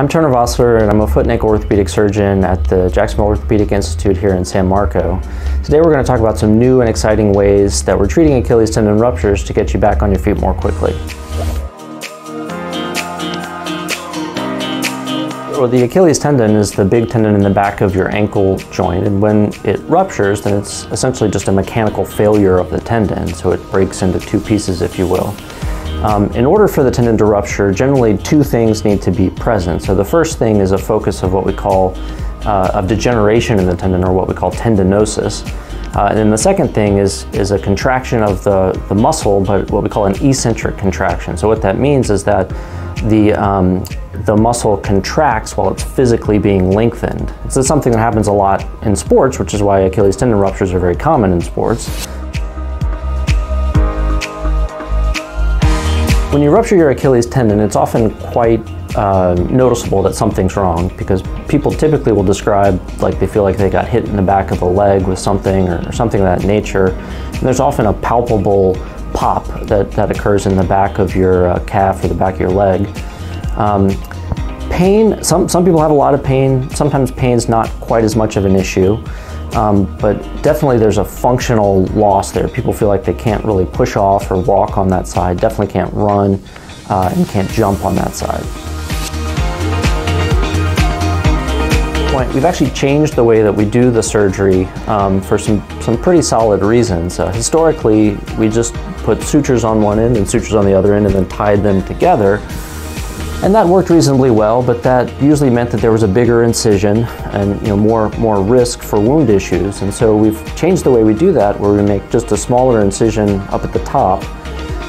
I'm Turner Vosseller and I'm a foot and ankle orthopedic surgeon at the Jacksonville Orthopedic Institute here in San Marco. Today we're going to talk about some new and exciting ways that we're treating Achilles tendon ruptures to get you back on your feet more quickly. Well, the Achilles tendon is the big tendon in the back of your ankle joint, and when it ruptures, then it's essentially just a mechanical failure of the tendon, so it breaks into two pieces, if you will. Um, in order for the tendon to rupture, generally two things need to be present. So the first thing is a focus of what we call uh, of degeneration in the tendon, or what we call tendinosis. Uh, and then the second thing is, is a contraction of the, the muscle, but what we call an eccentric contraction. So what that means is that the, um, the muscle contracts while it's physically being lengthened. So is something that happens a lot in sports, which is why Achilles tendon ruptures are very common in sports. When you rupture your Achilles tendon, it's often quite uh, noticeable that something's wrong because people typically will describe like they feel like they got hit in the back of the leg with something or, or something of that nature. And there's often a palpable pop that, that occurs in the back of your uh, calf or the back of your leg. Um, pain, some, some people have a lot of pain. Sometimes pain's not quite as much of an issue. Um, but definitely there's a functional loss there. People feel like they can't really push off or walk on that side, definitely can't run uh, and can't jump on that side. We've actually changed the way that we do the surgery um, for some, some pretty solid reasons. Uh, historically, we just put sutures on one end and sutures on the other end and then tied them together. And that worked reasonably well, but that usually meant that there was a bigger incision and you know more more risk for wound issues. And so we've changed the way we do that, where we make just a smaller incision up at the top,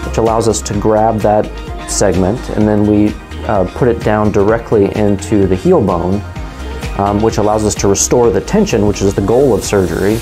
which allows us to grab that segment, and then we uh, put it down directly into the heel bone, um, which allows us to restore the tension, which is the goal of surgery.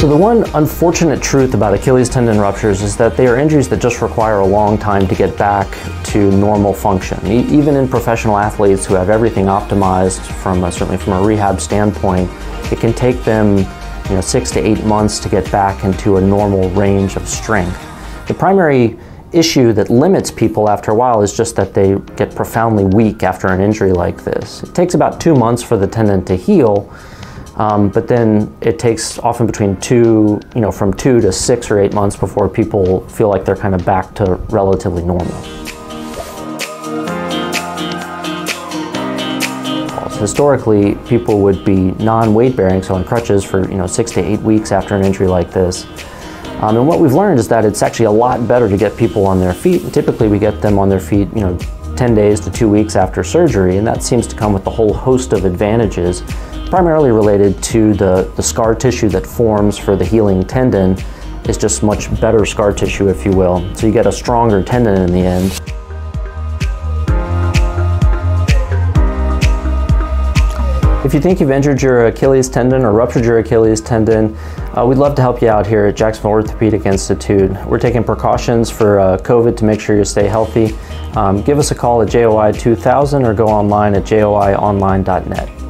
So the one unfortunate truth about Achilles tendon ruptures is that they are injuries that just require a long time to get back to normal function. E even in professional athletes who have everything optimized from a, certainly from a rehab standpoint, it can take them you know, six to eight months to get back into a normal range of strength. The primary issue that limits people after a while is just that they get profoundly weak after an injury like this. It takes about two months for the tendon to heal, um, but then it takes often between two, you know, from two to six or eight months before people feel like they're kind of back to relatively normal. Historically, people would be non-weight bearing, so on crutches for you know six to eight weeks after an injury like this. Um, and what we've learned is that it's actually a lot better to get people on their feet. And typically, we get them on their feet, you know, 10 days to two weeks after surgery, and that seems to come with a whole host of advantages primarily related to the, the scar tissue that forms for the healing tendon is just much better scar tissue, if you will. So you get a stronger tendon in the end. If you think you've injured your Achilles tendon or ruptured your Achilles tendon, uh, we'd love to help you out here at Jacksonville Orthopedic Institute. We're taking precautions for uh, COVID to make sure you stay healthy. Um, give us a call at JOI 2000 or go online at joionline.net.